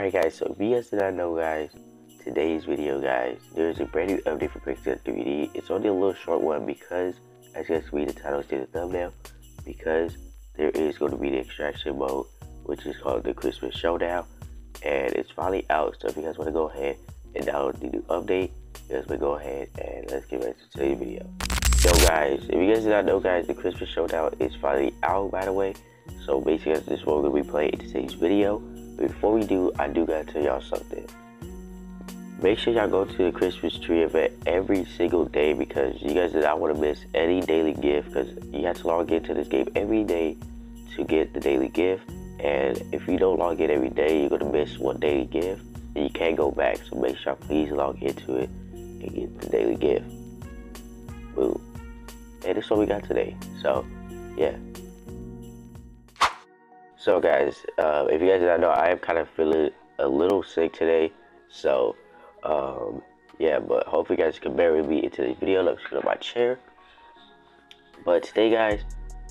Alright guys, so if you guys did not know guys, today's video guys, there's a brand new update for Pixel 3D. It's only a little short one because, as you guys read the title, see the thumbnail, because there is going to be the extraction mode, which is called the Christmas Showdown, and it's finally out, so if you guys want to go ahead and download the new update, you guys may go ahead and let's get right to today's video. So guys, if you guys did not know guys, the Christmas Showdown is finally out by the way, so basically this is what we're going to be playing in today's video. Before we do, I do gotta tell y'all something. Make sure y'all go to the Christmas tree event every single day because you guys do not want to miss any daily gift because you have to log into this game every day to get the daily gift. And if you don't log in every day, you're gonna miss one daily gift and you can't go back. So make sure please log into it and get the daily gift. Boom. And that's what we got today. So, yeah. So guys, uh, if you guys don't know, I am kind of feeling a little sick today. So, um, yeah, but hopefully you guys can bear with me into this video. Let's get on my chair. But today, guys,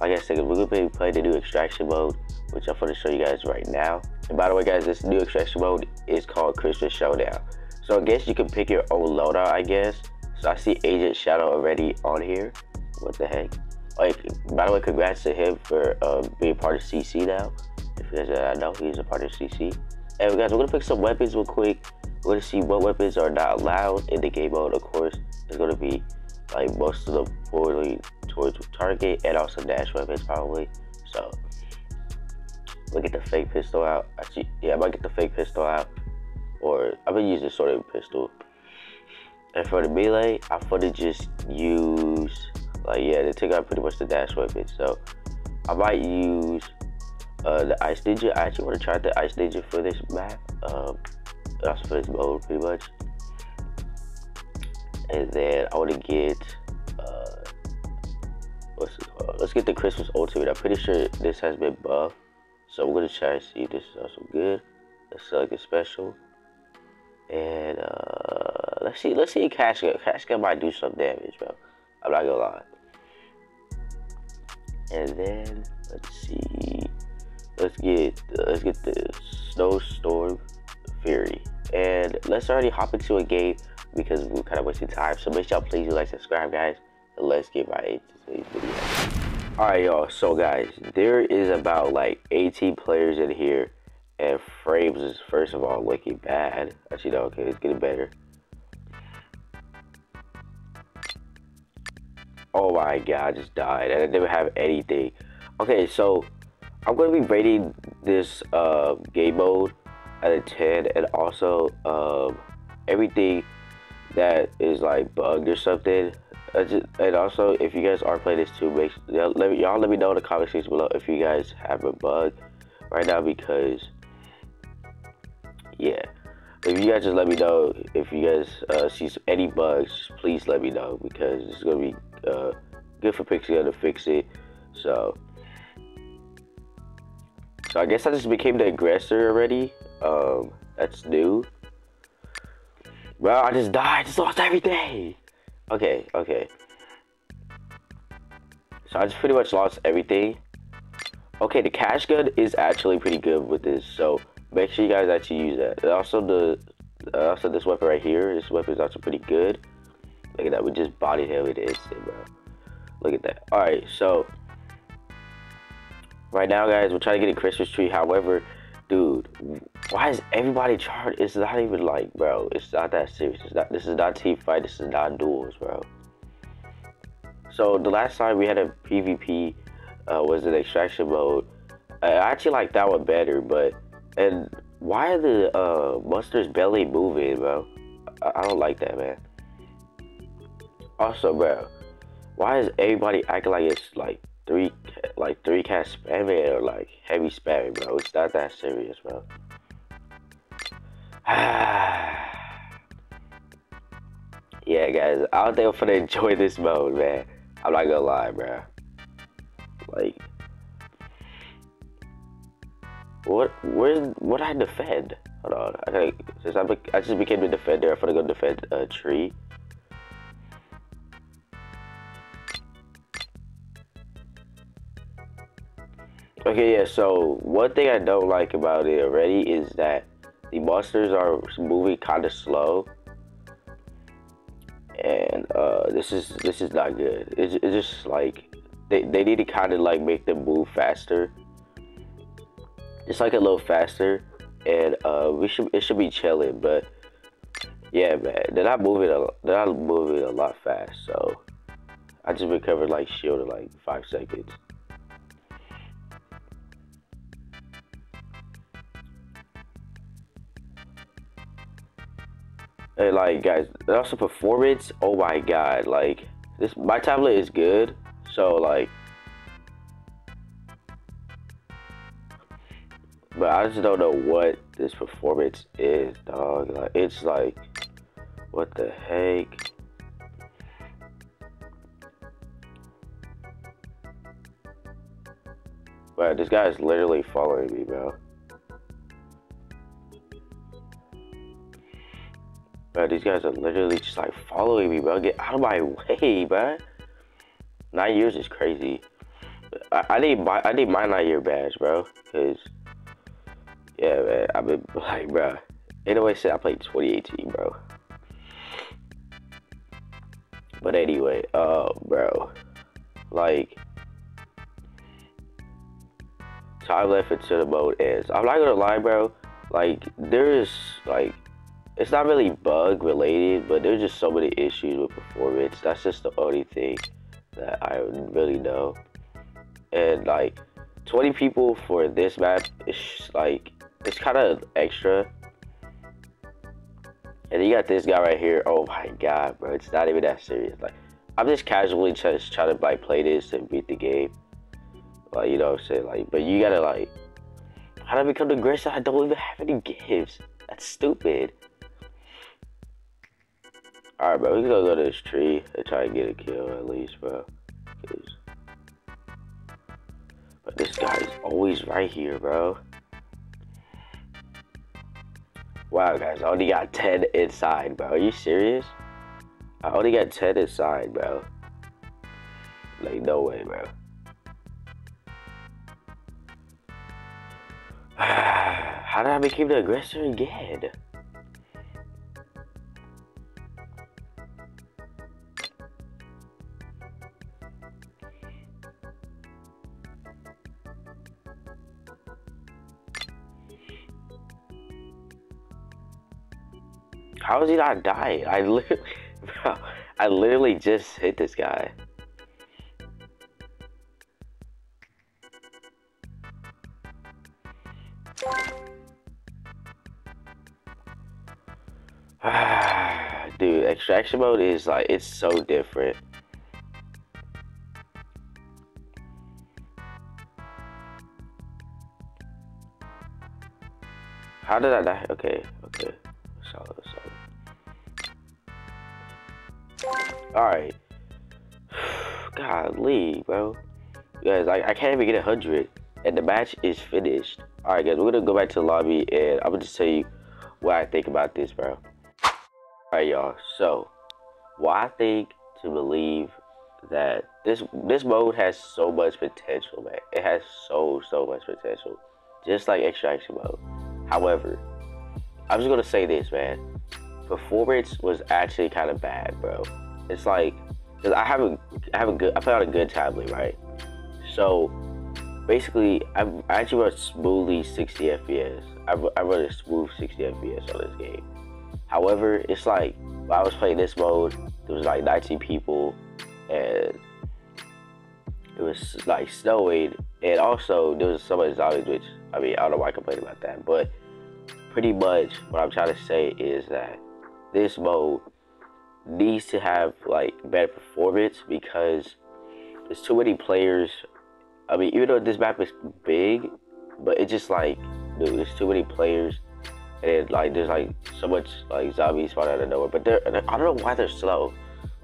like I said, we're going to be playing the new extraction mode, which I'm going to show you guys right now. And by the way, guys, this new extraction mode is called Christmas Showdown. So I guess you can pick your own loadout, I guess. So I see Agent Shadow already on here. What the heck? Like by the way congrats to him for uh, being part of cc now. If you guys uh, know he's a part of cc and guys we're gonna pick some weapons real quick. We're gonna see what weapons are not allowed in the game mode. Of course it's gonna be like most of them poorly towards target and also dash weapons probably. So we'll get the fake pistol out. Actually yeah i might get the fake pistol out. Or i'm gonna use the sort of pistol. And for the melee i'm gonna just use like yeah, they took out pretty much the dash weapon. So I might use uh, the ice ninja. I actually want to try the ice ninja for this map. Um, also for this mode, pretty much. And then I want to get uh, what's it called? Let's get the Christmas Ultimate. I'm pretty sure this has been buffed, so we're gonna try to see if this is also good. Let's select a special. And uh, let's see, let's see if Cash Cash might do some damage, bro. I'm not gonna lie. And then let's see. Let's get let's get the snowstorm fury, and let's already hop into a game because we're kind of wasting time. So make sure y'all please do like, subscribe, guys, and let's get right into today's video. All right, y'all. So guys, there is about like 18 players in here, and frames is first of all looking bad. Actually, no, okay, it's getting better. My god, I just died and I didn't have anything. Okay, so I'm gonna be rating this uh, game mode at a 10 and also um, everything that is like bugged or something. And also, if you guys are playing this too, make y'all let, me, y'all let me know in the comment section below if you guys have a bug right now because yeah. If you guys just let me know if you guys uh, see any bugs, please let me know because it's gonna be uh, good for Pixel to fix it. So, so I guess I just became the aggressor already. Um, that's new. Well, I just died. Just lost everything. Okay, okay. So I just pretty much lost everything. Okay, the cash gun is actually pretty good with this. So make sure you guys actually use that. And also the also this weapon right here. This weapon is also pretty good. Look at that. We just body him instant, bro. Look at that. All right, so right now, guys, we're trying to get a Christmas tree. However, dude, why is everybody charged? It's not even like, bro. It's not that serious. It's not. This is not team fight. This is not duels, bro. So the last time we had a PvP uh, was an extraction mode. I actually like that one better, but and why are the uh, monsters belly moving, bro? I, I don't like that, man. Also, bro, why is everybody acting like it's like three, like three cats spamming or like heavy spamming, bro? It's not that serious, bro. yeah, guys, I don't think I'm gonna enjoy this mode, man. I'm not gonna lie, bro. Like, what? Where's what I defend? Hold on, I since I, I just became the defender, I'm gonna go defend a tree. Okay, yeah, so one thing I don't like about it already is that the monsters are moving kind of slow, and uh, this is this is not good. It's, it's just like they, they need to kind of like make them move faster, just like a little faster, and uh, we should it should be chilling. But yeah, man, they're not moving a they're not moving a lot fast. So I just recovered like shield in like five seconds. And like guys, also performance. Oh my god, like this my tablet is good. So like, but I just don't know what this performance is, dog. Like it's like, what the heck? But this guy is literally following me, bro. Bro, these guys are literally just like following me, bro. Get out of my way, bro. Nine years is crazy. I, I need my I need my nine year badge, bro. Cause yeah, man. I've been like, bro. Anyway, said I played 2018, bro. But anyway, uh, bro, like time left until the mode ends. I'm not gonna lie, bro. Like there is like it's not really bug related, but there's just so many issues with performance. That's just the only thing that I really know. And like 20 people for this map is like it's kind of extra. And you got this guy right here. Oh my god, bro! It's not even that serious. Like I'm just casually just trying to like play this and beat the game. Like you know what I'm saying? Like, but you gotta like, how do I become the greatest? I don't even have any gifts. That's stupid. Alright, bro, we can go to this tree and try and get a kill at least, bro. But this guy's always right here, bro. Wow, guys, I only got 10 inside, bro. Are you serious? I only got 10 inside, bro. Like, no way, bro. How did I become the aggressor again? How is he not dying? I literally, bro, I literally just hit this guy. Dude, extraction mode is like, it's so different. How did I die? Okay, Alright. Golly, bro. Guys, I, I can't even get a 100. And the match is finished. Alright, guys, we're going to go back to the lobby. And I'm going to just tell you what I think about this, bro. Alright, y'all. So, why I think to believe that this this mode has so much potential, man. It has so, so much potential. Just like extraction mode. However, I'm just going to say this, man. Performance was actually kind of bad, bro it's like cause I have a I have a good I play on a good tablet, right? So basically, I, I actually run smoothly 60 FPS. I, I run a smooth 60 FPS on this game. However, it's like when I was playing this mode, there was like 19 people, and it was like snowing, and also there was so much zombies. Which I mean, I don't know why I complain about that, but pretty much what I'm trying to say is that this mode needs to have like better performance because there's too many players. I mean, even though this map is big, but it's just like, dude, there's too many players, and like there's like so much like zombies spawn out of nowhere. But they're I don't know why they're slow.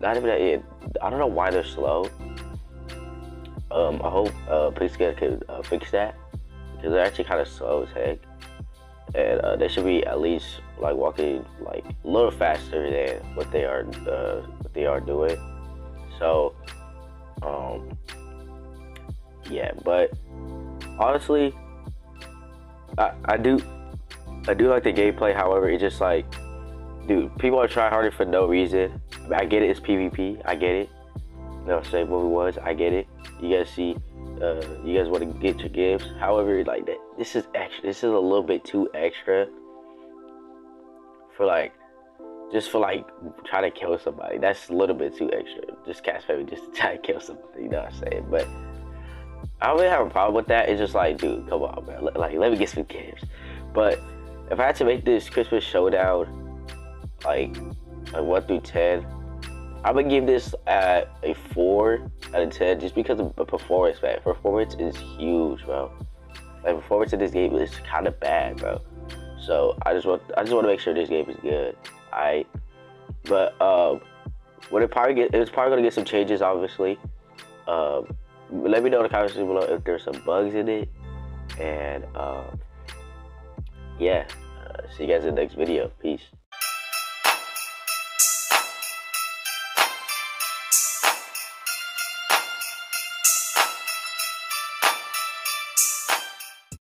Not even that. I don't know why they're slow. Um, I hope uh, Pixel can uh, fix that because they're actually kind of slow as heck and uh, they should be at least like walking like a little faster than what they are uh, what they are doing. So, um, yeah, but honestly, I, I do I do like the gameplay. However, it's just like, dude, people are trying harder for no reason. I, get it. It's PvP. I get it. You know, same movie was. I get it. You guys see, uh, you guys want to get your gifts. However, like that, this is extra. This is a little bit too extra for like, just for like trying to kill somebody. That's a little bit too extra. Just cast favor just to try to kill somebody. You know what I'm saying? But I don't really have a problem with that. It's just like, dude, come on, man. Like, let me get some gifts. But if I had to make this Christmas showdown like like one through ten, I would give this at a four out of ten just because of the performance, man. Performance is huge, bro. Like performance in this game is kind of bad, bro. So I just want I just want to make sure this game is good. I, but um, what it probably get it's probably gonna get some changes, obviously. Um, let me know in the comments below if there's some bugs in it, and um, yeah, uh, see you guys in the next video. Peace.